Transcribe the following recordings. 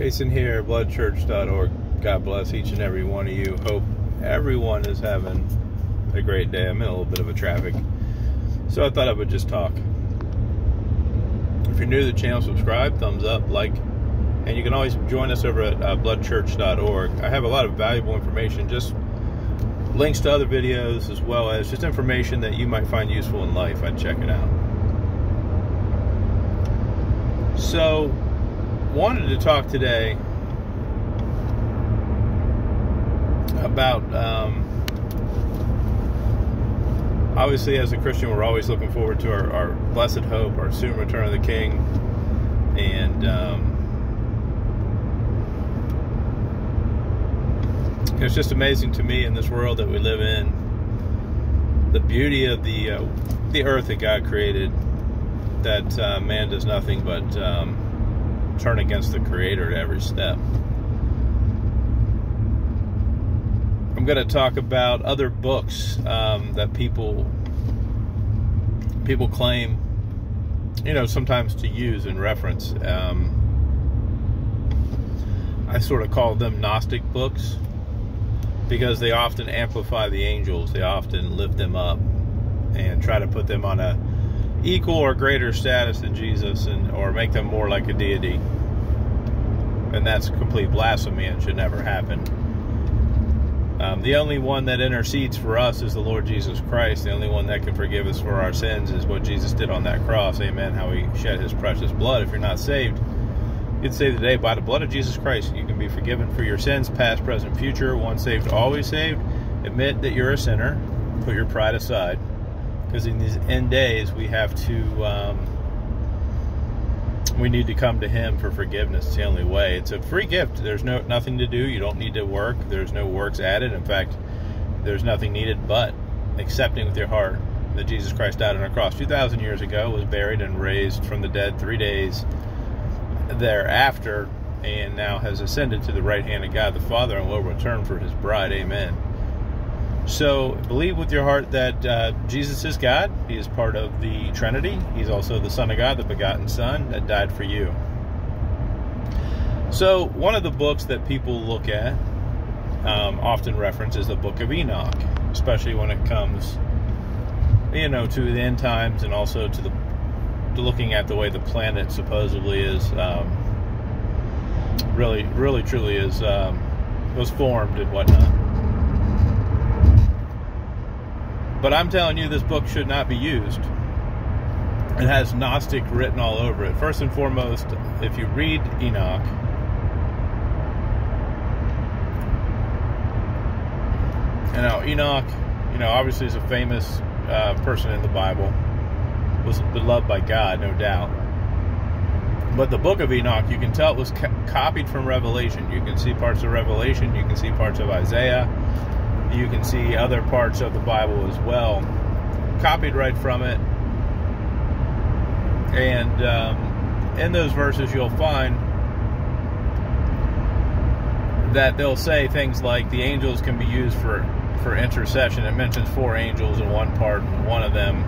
Jason here, bloodchurch.org. God bless each and every one of you. Hope everyone is having a great day. I'm in a little bit of a traffic, so I thought I would just talk. If you're new to the channel, subscribe, thumbs up, like, and you can always join us over at uh, bloodchurch.org. I have a lot of valuable information, just links to other videos, as well as just information that you might find useful in life. I'd check it out. So, wanted to talk today about um, obviously as a christian we're always looking forward to our, our blessed hope our soon return of the king. And um, it's just amazing to me in this world that we live in the beauty of the uh, the earth that god created that uh, man does nothing but um, turn against the Creator at every step. I'm going to talk about other books um, that people people claim, you know, sometimes to use in reference. Um, I sort of call them Gnostic books because they often amplify the angels. They often lift them up and try to put them on a equal or greater status than Jesus and or make them more like a deity. And that's complete blasphemy and should never happen. Um, the only one that intercedes for us is the Lord Jesus Christ. The only one that can forgive us for our sins is what Jesus did on that cross. Amen. How he shed his precious blood. If you're not saved, you'd say today, by the blood of Jesus Christ, you can be forgiven for your sins, past, present, future. Once saved, always saved. Admit that you're a sinner. Put your pride aside because in these end days we have to um, we need to come to him for forgiveness. It's the only way. It's a free gift. There's no nothing to do. You don't need to work. There's no works added. In fact there's nothing needed but accepting with your heart that jesus christ died on a cross. 2000 years ago was buried and raised from the dead three days thereafter and now has ascended to the right hand of god the father and will return for his bride. Amen so believe with your heart that uh, Jesus is God. He is part of the Trinity. He's also the Son of God, the begotten Son that died for you. So one of the books that people look at, um, often reference, is the Book of Enoch, especially when it comes, you know, to the end times and also to the to looking at the way the planet supposedly is um, really, really, truly is um, was formed and whatnot. But I'm telling you, this book should not be used. It has Gnostic written all over it. First and foremost, if you read Enoch, you know, Enoch, you know, obviously is a famous uh, person in the Bible, was beloved by God, no doubt. But the book of Enoch, you can tell it was co- copied from Revelation. You can see parts of Revelation, you can see parts of Isaiah, you can see other parts of the Bible as well, copied right from it. And um, in those verses, you'll find that they'll say things like the angels can be used for for intercession. It mentions four angels in one part, and one of them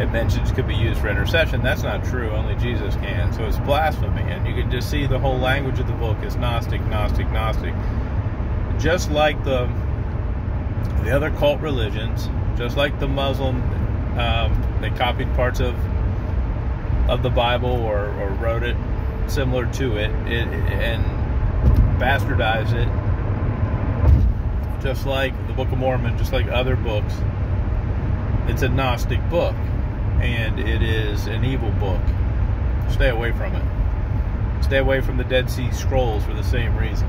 it mentions could be used for intercession. That's not true. Only Jesus can. So it's blasphemy, and you can just see the whole language of the book is Gnostic, Gnostic, Gnostic. Just like the the other cult religions, just like the Muslim, um, they copied parts of of the Bible or, or wrote it similar to it, it, and bastardized it, just like the Book of Mormon, just like other books. It's a Gnostic book, and it is an evil book. Stay away from it. Stay away from the Dead Sea Scrolls for the same reason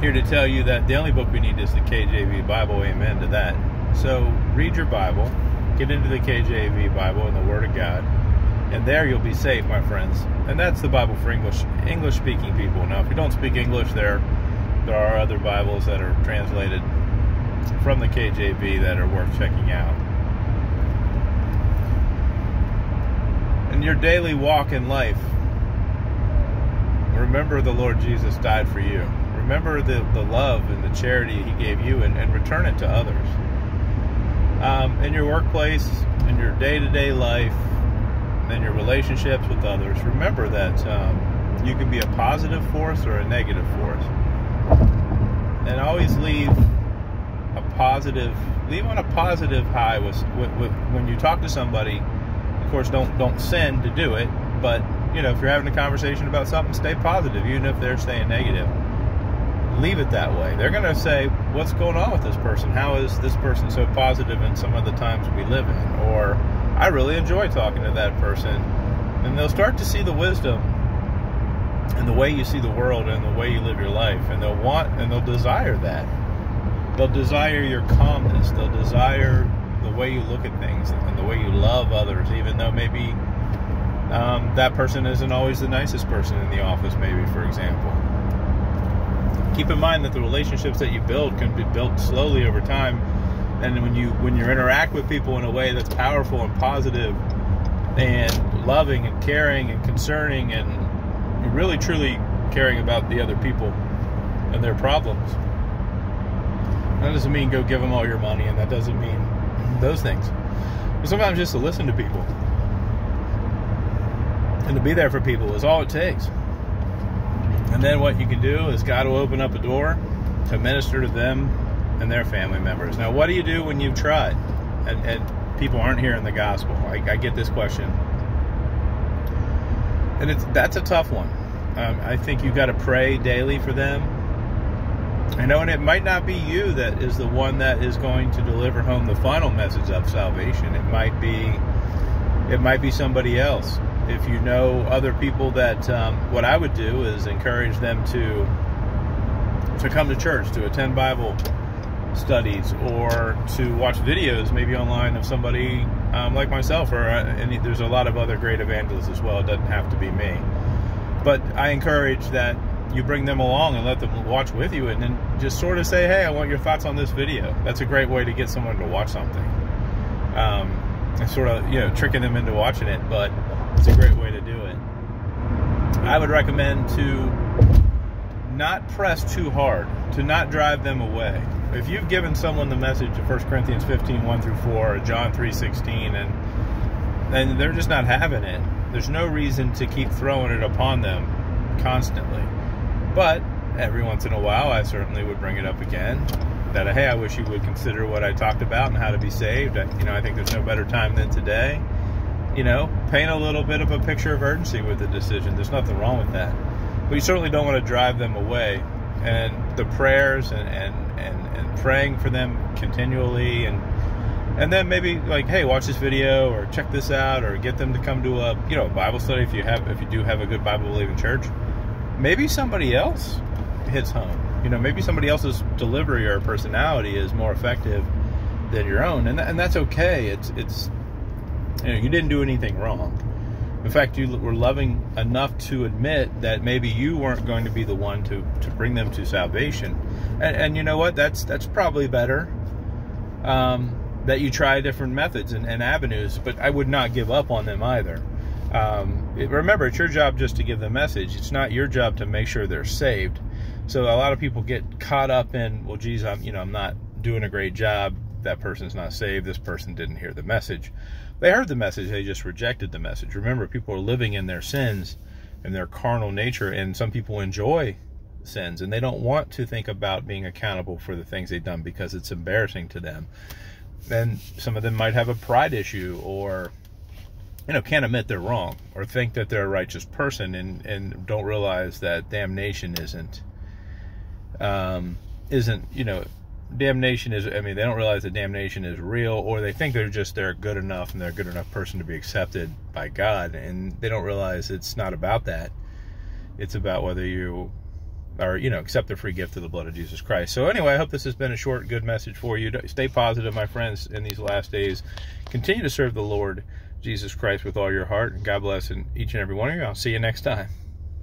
here to tell you that the only book we need is the KJV Bible. Amen to that. So read your Bible, get into the KJV Bible and the Word of God, and there you'll be safe, my friends. And that's the Bible for English English speaking people. Now, if you don't speak English, there there are other Bibles that are translated from the KJV that are worth checking out. In your daily walk in life, remember the Lord Jesus died for you remember the, the love and the charity he gave you and, and return it to others. Um, in your workplace, in your day to day life, in your relationships with others, remember that um, you can be a positive force or a negative force. And always leave a positive, leave on a positive high with, with, with when you talk to somebody. Of course, don't don't sin to do it, but you know if you're having a conversation about something, stay positive, even if they're staying negative leave it that way. They're going to say, What's going on with this person? How is this person so positive in some of the times we live in? Or, I really enjoy talking to that person. And they'll start to see the wisdom and the way you see the world and the way you live your life. And they'll want and they'll desire that. They'll desire your calmness. They'll desire the way you look at things and the way you love others, even though maybe um, that person isn't always the nicest person in the office, maybe, for example keep in mind that the relationships that you build can be built slowly over time. And when you when you interact with people in a way that's powerful and positive and loving and caring and concerning and really truly caring about the other people and their problems that doesn't mean go give them all your money and that doesn't mean those things. But sometimes just to listen to people and to be there for people is all it takes and then what you can do is God will open up a door to minister to them and their family members. Now, what do you do when you've tried and, and people aren't hearing the gospel? I, I, get this question, and it's that's a tough one. Um, I think you've got to pray daily for them. I know, and it might not be you that is the one that is going to deliver home the final message of salvation. It might be, it might be somebody else if you know other people that um, what I would do is encourage them to to come to church, to attend Bible studies, or to watch videos maybe online of somebody um, like myself, or uh, any, there's a lot of other great evangelists as well. It doesn't have to be me, but I encourage that you bring them along and let them watch with you, and then just sort of say, "Hey, I want your thoughts on this video." That's a great way to get someone to watch something. Um, and sort of you know tricking them into watching it, but it's a great way to do it. I would recommend to not press too hard, to not drive them away. If you've given someone the message of 1 Corinthians 15, 1 through 4, or John 3, 16, and, and they're just not having it, there's no reason to keep throwing it upon them constantly. But every once in a while, I certainly would bring it up again. That, hey, I wish you would consider what I talked about and how to be saved. you know, I think there's no better time than today you know, paint a little bit of a picture of urgency with the decision. There's nothing wrong with that. But you certainly don't want to drive them away. And the prayers and, and, and, and praying for them continually and and then maybe like, hey, watch this video or check this out or get them to come to a you know Bible study if you have if you do have a good Bible believing church. Maybe somebody else hits home. You know, maybe somebody else's delivery or personality is more effective than your own, and th- and that's okay. It's it's you, know, you didn't do anything wrong. In fact, you were loving enough to admit that maybe you weren't going to be the one to, to bring them to salvation. And, and you know what? That's that's probably better. Um, that you try different methods and, and, avenues, but I would not give up on them either. Um, it, remember, it's your job just to give the message. It's not your job to make sure they're saved. So a lot of people get caught up in, well, geez, I'm you know I'm not doing a great job. That person's not saved. This person didn't hear the message. They heard the message, they just rejected the message. Remember, people are living in their sins and their carnal nature, and some people enjoy sins and they don't want to think about being accountable for the things they've done because it's embarrassing to them. And some of them might have a pride issue or you know can't admit they're wrong or think that they're a righteous person and and don't realize that damnation isn't um isn't you know damnation is i mean they don't realize that damnation is real or they think they're just they're good enough and they're a good enough person to be accepted by god and they don't realize it's not about that. It's about whether you are you know accept the free gift of the blood of jesus christ. So anyway i hope this has been a short good message for you. Stay positive my friends in these last days. Continue to serve the lord jesus christ with all your heart and god bless in each and every one of you i'll see you next time